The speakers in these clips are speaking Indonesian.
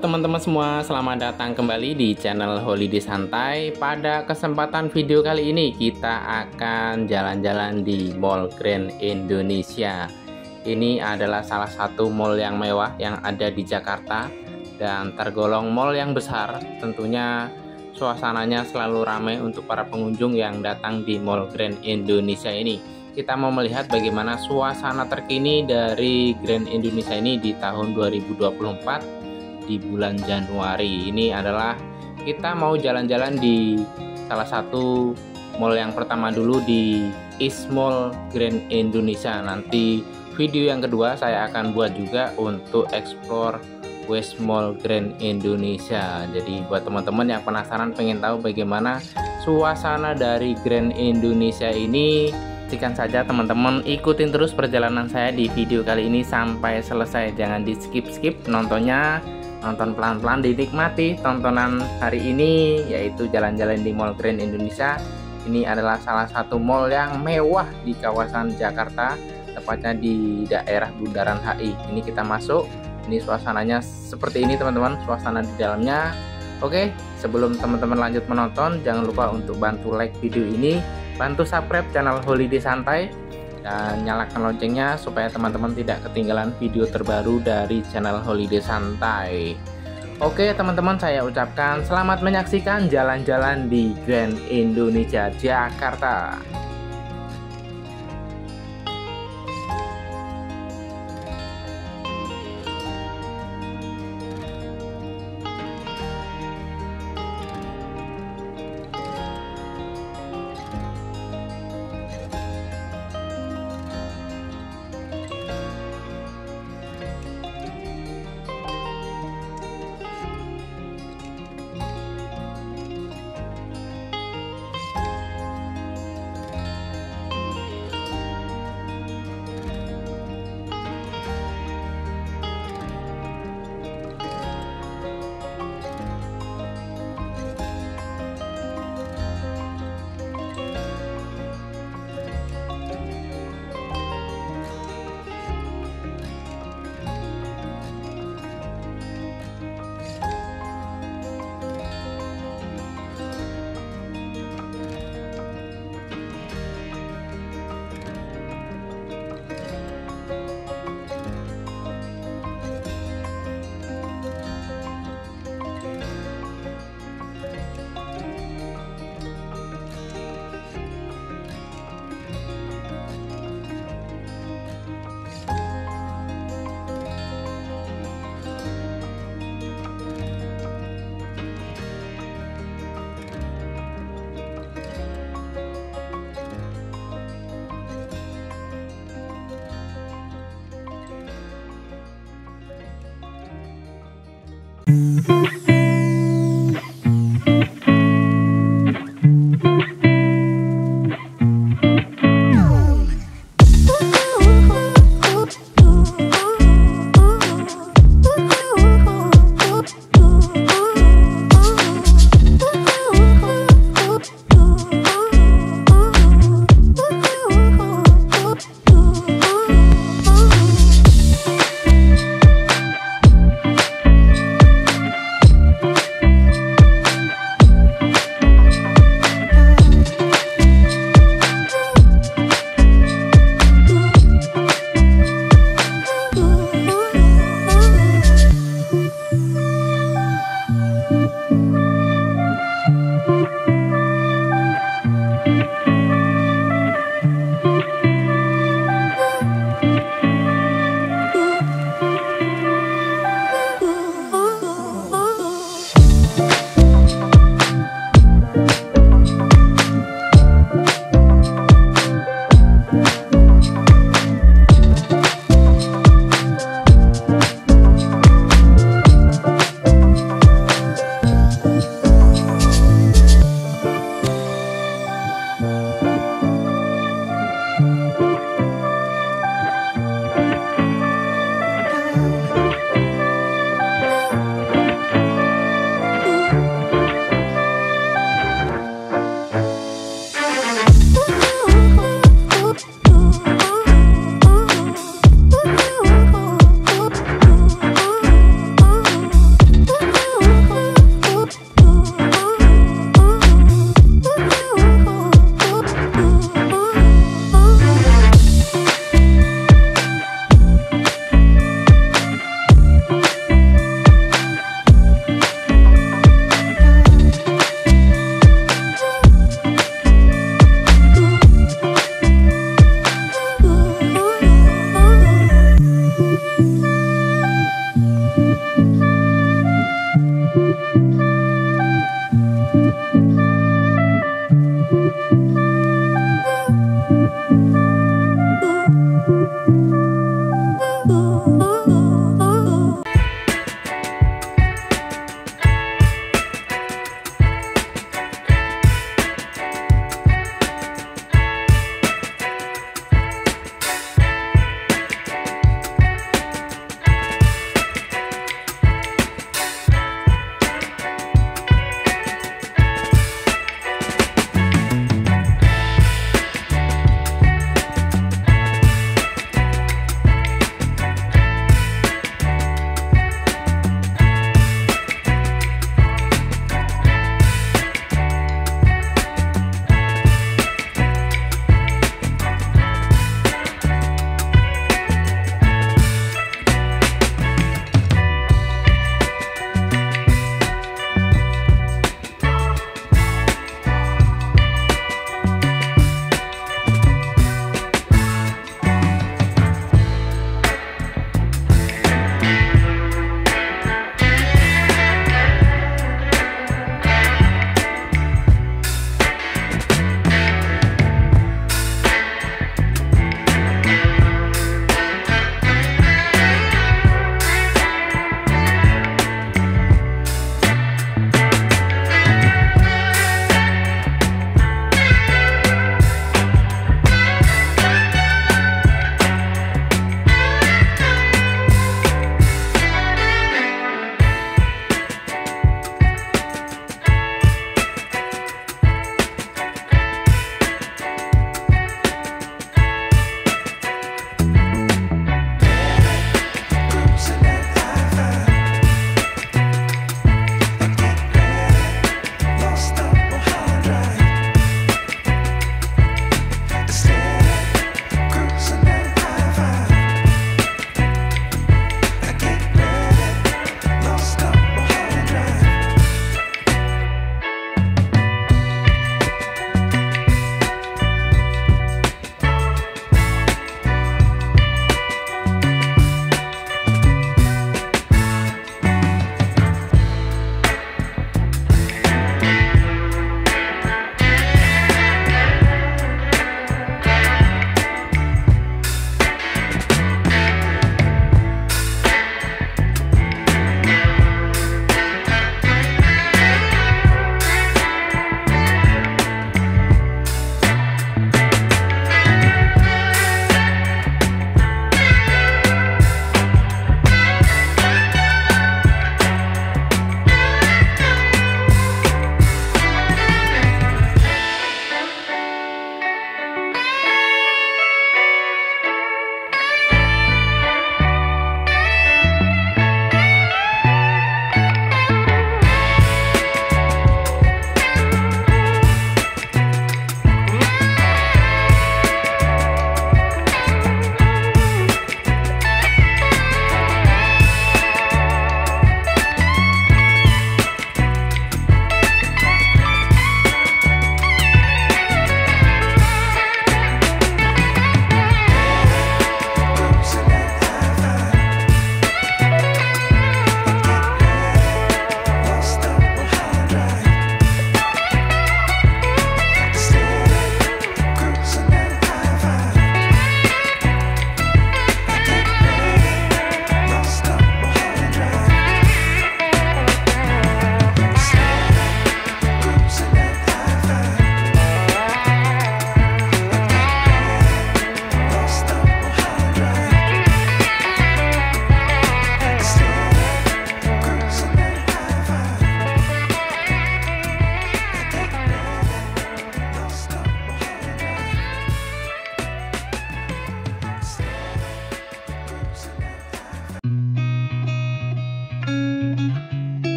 Teman-teman semua, selamat datang kembali di channel Holiday Santai. Pada kesempatan video kali ini kita akan jalan-jalan di Mall Grand Indonesia. Ini adalah salah satu mall yang mewah yang ada di Jakarta dan tergolong mall yang besar. Tentunya suasananya selalu ramai untuk para pengunjung yang datang di Mall Grand Indonesia ini. Kita mau melihat bagaimana suasana terkini dari Grand Indonesia ini di tahun 2024 di bulan Januari. Ini adalah kita mau jalan-jalan di salah satu mall yang pertama dulu di East Mall Grand Indonesia. Nanti video yang kedua saya akan buat juga untuk explore West Mall Grand Indonesia. Jadi buat teman-teman yang penasaran pengen tahu bagaimana suasana dari Grand Indonesia ini pastikan saja teman-teman ikutin terus perjalanan saya di video kali ini sampai selesai jangan di skip-skip nontonnya nonton pelan-pelan dinikmati tontonan hari ini yaitu jalan-jalan di Mall Grand Indonesia. Ini adalah salah satu mall yang mewah di kawasan Jakarta tepatnya di daerah Bundaran HI ini kita masuk. Ini suasananya seperti ini teman-teman suasana di dalamnya. Oke sebelum teman-teman lanjut menonton jangan lupa untuk bantu like video ini bantu subscribe channel Holiday Santai dan nyalakan loncengnya supaya teman-teman tidak ketinggalan video terbaru dari channel Holiday Santai. Oke teman-teman saya ucapkan selamat menyaksikan jalan-jalan di Grand Indonesia Jakarta.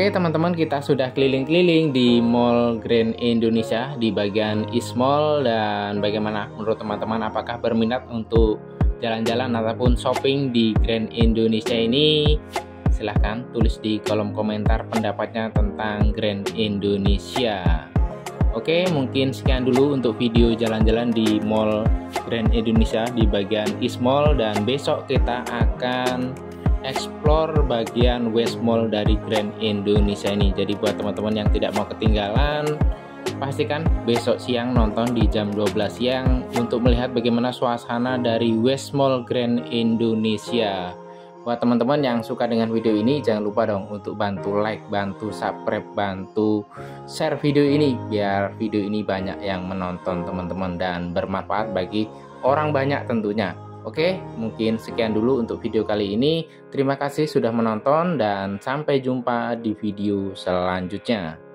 Oke teman-teman kita sudah keliling-keliling di Mall Grand Indonesia di bagian East Mall. Dan bagaimana menurut teman-teman apakah berminat untuk jalan-jalan ataupun shopping di Grand Indonesia ini? Silahkan tulis di kolom komentar pendapatnya tentang Grand Indonesia. Oke mungkin sekian dulu untuk video jalan-jalan di Mall Grand Indonesia di bagian East Mall. Dan besok kita akan explore bagian West Mall dari Grand Indonesia ini. Jadi buat teman-teman yang tidak mau ketinggalan pastikan besok siang nonton di jam 12 siang untuk melihat bagaimana suasana dari West Mall Grand Indonesia. Buat teman-teman yang suka dengan video ini jangan lupa dong untuk bantu like bantu subscribe bantu share video ini biar video ini banyak yang menonton teman-teman dan bermanfaat bagi orang banyak tentunya Oke, mungkin sekian dulu untuk video kali ini. Terima kasih sudah menonton dan sampai jumpa di video selanjutnya.